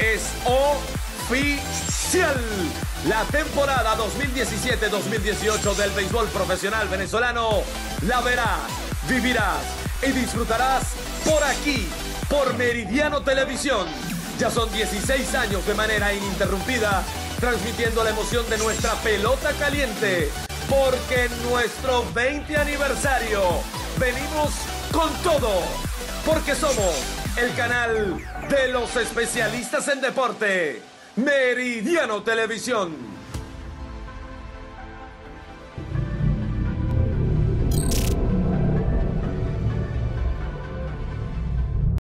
es oficial. La temporada 2017-2018 del béisbol profesional venezolano la verás, vivirás y disfrutarás por aquí, por Meridiano Televisión. Ya son 16 años de manera ininterrumpida transmitiendo la emoción de nuestra pelota caliente. Porque en nuestro 20 aniversario venimos con todo. Porque somos el canal de los especialistas en deporte. Meridiano Televisión.